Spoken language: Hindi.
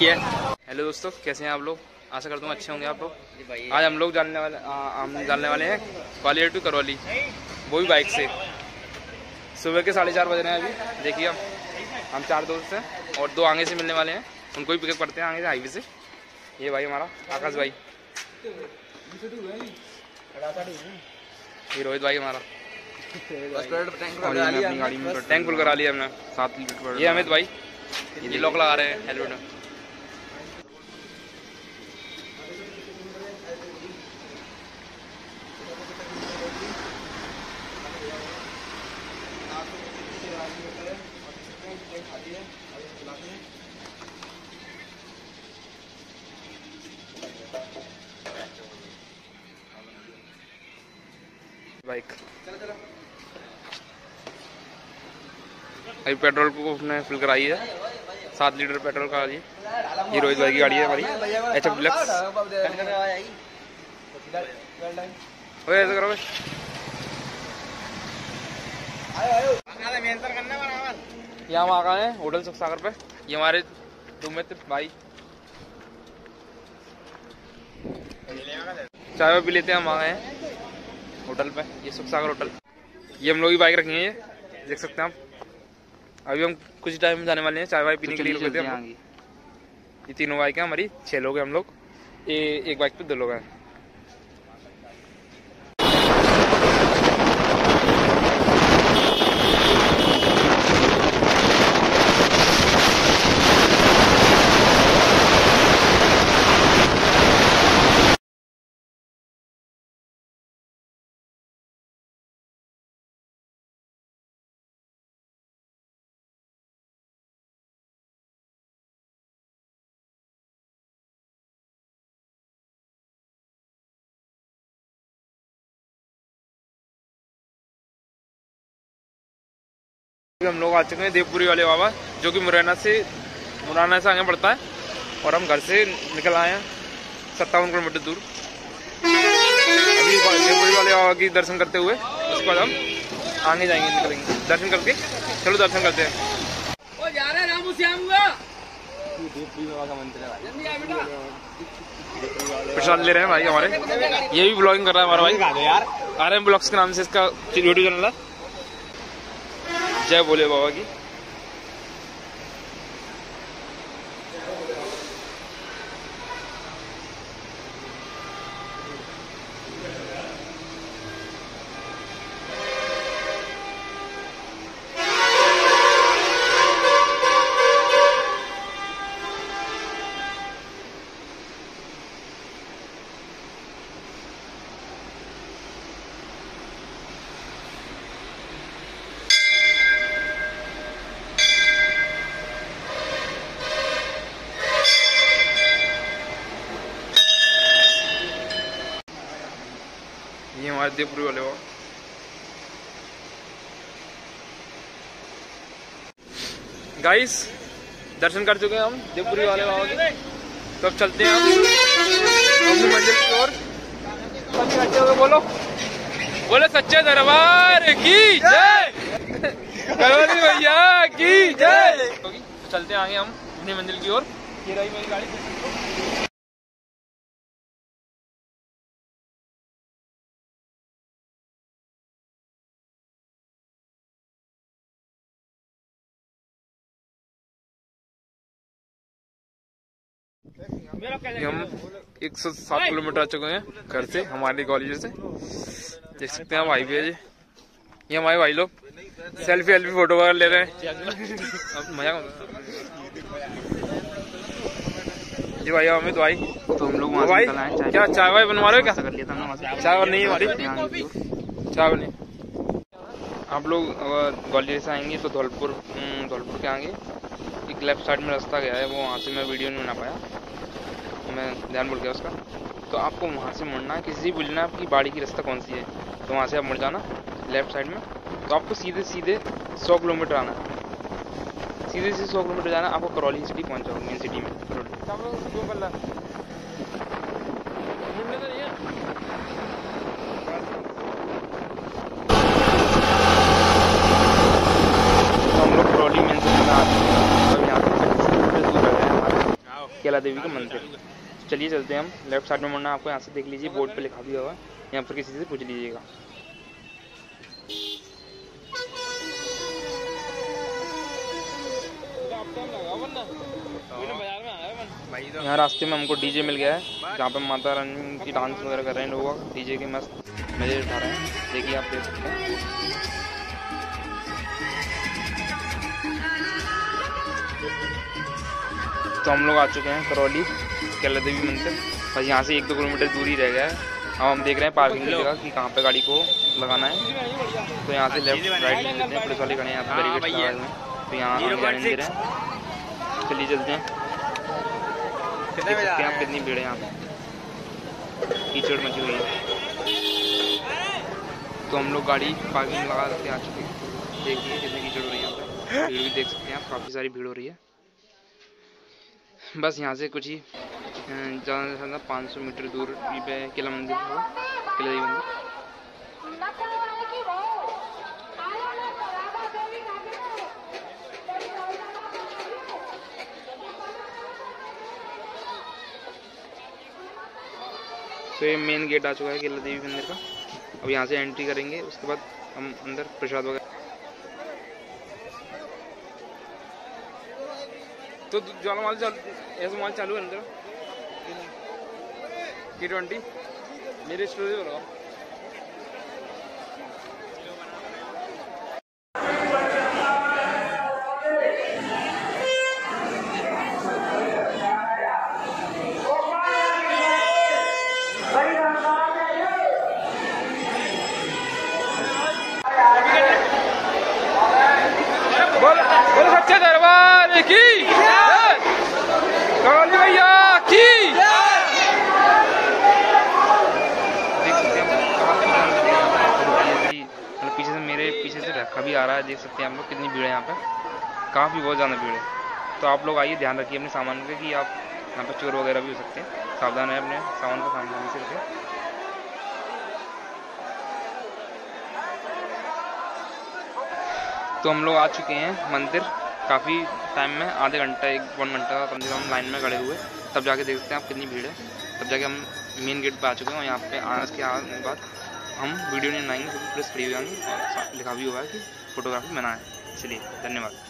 किया हेलो दोस्तों कैसे हैं आप लोग? आशा करता हूँ अच्छे होंगे आप लोग। आज हम लोग जानने वाले आ, हम जानने वाले हैं ग्वालियर टू करौली वो भी बाइक से। सुबह के साढ़े चार बज रहे हैं अभी। देखिए हम हम चार दोस्त हैं और दो आगे से मिलने वाले हैं। उनको भी पिकअप करते हैं आगे से हाईवे से। ये भाई हमारा आकाश भाई। ये रोहित भाई हमारा। टैंक फुल करा लिया हमने। सात लीटर ये अमित भाई ये लॉक लगा रहे हैं हेलमेट में बाइक। अभी पेट्रोल को उसने फिल कराई है। सात लीटर पेट्रोल करा दी ये रोहित भाई की गाड़ी है हमारी। एच एफ़ डिलक्स ओए ऐसे करो भाई। यहाँ हम आ गए हैं होटल सुख सागर पे। ये हमारे थे भाई। चाय पी लेते हैं हम आ गए हैं होटल पे ये सुख सागर होटल। ये हम लोग ही बाइक रखी है ये देख सकते हैं आप। अभी हम कुछ टाइम में जाने वाले हैं चाय वाय पीने के लिए थे हम ये तीनों बाइक हैं हमारी छह लोग हैं हम लोग। ये एक बाइक पे दो लोग हैं। हम लोग आ चुके हैं देवपुरी वाले बाबा जो कि मुरैना से मुरैना से आगे बढ़ता है और हम घर से निकल आए हैं सत्तावन किलोमीटर दूर। अभी देवपुरी वाले बाबा की दर्शन करते हुए उसके बाद हम आगे जाएँगे निकलेंगे। दर्शन करके चलो दर्शन करते हैं। प्रसाद ले रहे हैं भाई हमारे। ये भी ब्लॉगिंग कर रहा है हमारा भाई। आर एम ब्लॉग्स के नाम से इसका यूट्यूब चैनल है जय बोले बाबा की। हमारे वाले बाबा गाइस दर्शन कर चुके हैं हम। देवपुरी वाले बाबा के। तो अब चलते हैं हम अपनी मंजिल की ओर। हुए बोलो। सच्चे दरबार की जय। करोली भैया की जय। चलते आगे हम अपनी मंजिल की ओर। ये रही मेरी गाड़ी। ये हम 107 किलोमीटर आ चुके हैं घर से हमारे कॉलेज से। देख सकते हैं हम हाईवे जी। ये हमारे भाई लोग सेल्फी वेल्फी फ़ोटो वगैरह ले रहे हैं। अब मज़ा जी भाई अमित भाई। तो हम लोग भाई क्या चाय वाय बनवा रहे हो क्या? कर लिया था चाय और नहीं हमारी? चाय बनी आप लोग ग्वालियर से आएँगे तो धौलपुर हम्म, धौलपुर के आगे एक लेफ़्ट साइड में रास्ता गया है वो वहाँ से मैं वीडियो नहीं बना पाया। मैं ध्यान भूल गया उसका। तो आपको वहाँ से मुड़ना है किसी है आपकी बाड़ी की रास्ता कौन सी है? तो वहाँ से आप मुड़ जाना लेफ़्ट साइड में। तो आपको सीधे सीधे सौ किलोमीटर आना है। सीधे सीधे सौ किलोमीटर जाना आपको करौली सिटी पहुँच जाओगे मेन सिटी में। करौली मेन सिटी में आ चुके हैं अब यहाँ से पच्चीस किलोमीटर दूर रह गए हैं हमारे किला देवी का मंदिर। चलिए चलते हैं हम। लेफ़्ट साइड में मुड़ना आपको यहाँ से देख लीजिए, बोर्ड पे लिखा भी हुआ है। यहाँ पर किसी से पूछ लीजिएगा। यहाँ रास्ते में हमको डीजे मिल गया है, जहाँ पे माता रानी की डांस वगैरह कर रहे हैं लोग। डीजे के मस्त मज़े उठा रहे हैं। देखिए आप देख सकते हैं। तो हम लोग आ चुके हैं करौली कैला देवी मंदिर। बस यहाँ से एक दो किलोमीटर दूरी रह गया है। अब हम देख रहे हैं पार्किंग की जगह कि कहाँ पे गाड़ी को लगाना है। तो यहाँ से लेफ़्ट राइट ले लेते हैं। पुलिस वाले खड़े हैं यहाँ पे हाँ, बैरिकेड। हैं। तो यहाँ जाने नहीं दे रहे हैं। चलिए चलते हैं। देख सकते हैं आप कितनी भीड़ है यहाँ पे। कीचड़ मची हुई है। तो हम लोग गाड़ी पार्किंग लगा के आ चुके हैं। देखिए कितनी कीचड़ हो रही है यहाँ पे। भीड़ भी देख सकते हैं आप काफ़ी सारी भीड़ हो रही है। बस यहाँ से कुछ ही ज़्यादा से ज़्यादा पाँच सौ मीटर दूर पे किला मंदिर किला देवी मंदिर तो ये मेन गेट आ चुका है किला देवी मंदिर का। अब यहाँ से एंट्री करेंगे, उसके बाद हम अंदर प्रसाद वगैरह तो ज्वाला माल चल ऐसा माल चालू है अंदर टी ट्वेंटी मेरे स्टोरी बोलो बोलो सच्चे दरबार की जय! करौली भैया की देख सकते हैं हम काफ़ी भीड़ है यहाँ पे। ऐसी- मतलब पीछे से मेरे पीछे से रखा भी आ रहा है, देख सकते हैं आप लोग कितनी भीड़ है यहाँ पे। काफ़ी बहुत ज़्यादा भीड़ है। तो आप लोग आइए, ध्यान रखिए अपने सामान का कि आप यहाँ पे चोर वगैरह भी हो सकते हैं। सावधान है अपने सामान का सामने से रखें। तो हम लोग आ चुके हैं मंदिर। काफ़ी टाइम में, आधे घंटा, एक वन घंटा कम से कम लाइन में खड़े हुए। तब जाके देखते हैं आप कितनी भीड़ है। तब जाके हम मेन गेट पे आ चुके हैं और यहाँ पे आने के बाद हम वीडियो नहीं बनाएँगे, क्योंकि पुलिस खड़ी हो जाएँगी और लिखा भी हुआ है कि फोटोग्राफी मना है इसलिए धन्यवाद।